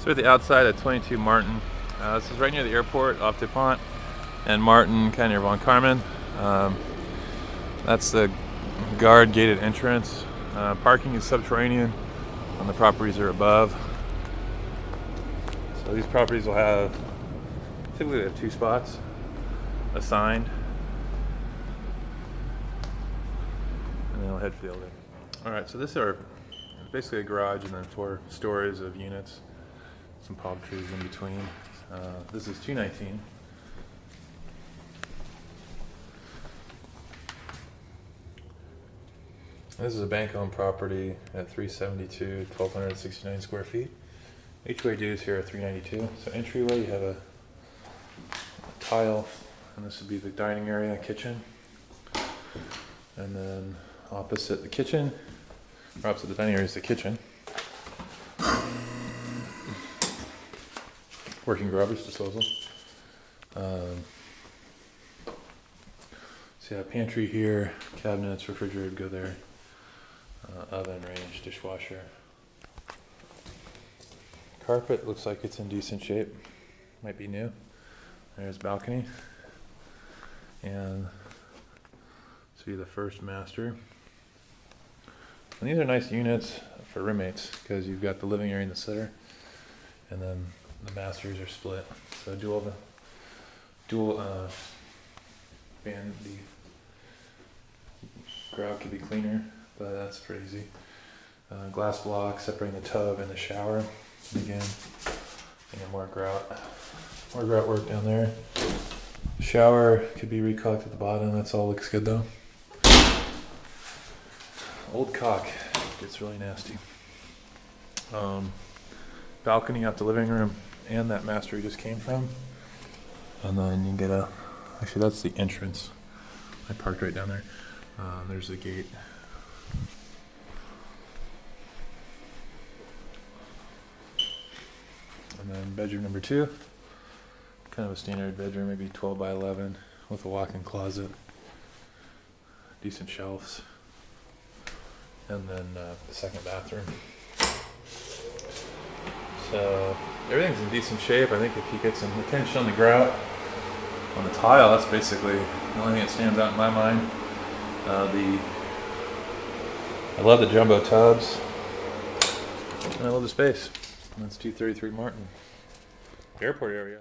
So we're at the outside of 22 Martin. Uh, this is right near the airport off DuPont and Martin, kind of near Von Karman. Um, that's the guard gated entrance. Uh, parking is subterranean and the properties are above. So these properties will have, typically they have two spots assigned. And then I'll head for the elevator. All right, so this is our basically a garage and then four stories of units some palm trees in between. Uh, this is 219. This is a bank-owned property at 372, 1,269 square feet. HOA dues here are 392. So entryway, you have a, a tile, and this would be the dining area, kitchen. And then opposite the kitchen, or opposite the dining area is the kitchen. Working garbage disposal. Um, so yeah, pantry here, cabinets, refrigerator go there, uh, oven, range, dishwasher. Carpet looks like it's in decent shape, might be new. There's balcony, and see the first master. And these are nice units for roommates because you've got the living area in the center, and then the masters are split. So dual, dual uh, band, the grout could be cleaner, but that's pretty easy. Uh, glass block separating the tub and the shower. Again, and more grout, more grout work down there. Shower could be recaulked at the bottom. That's all looks good though. Old caulk gets really nasty. Um, balcony out the living room and that master you just came from. And then you get a, actually that's the entrance. I parked right down there. Uh, there's the gate. And then bedroom number two, kind of a standard bedroom, maybe 12 by 11 with a walk-in closet, decent shelves, and then uh, the second bathroom. So everything's in decent shape. I think if you get some attention on the grout, on the tile, that's basically the only thing that stands out in my mind. Uh, the I love the jumbo tubs, and I love the space. That's 233 Martin, airport area.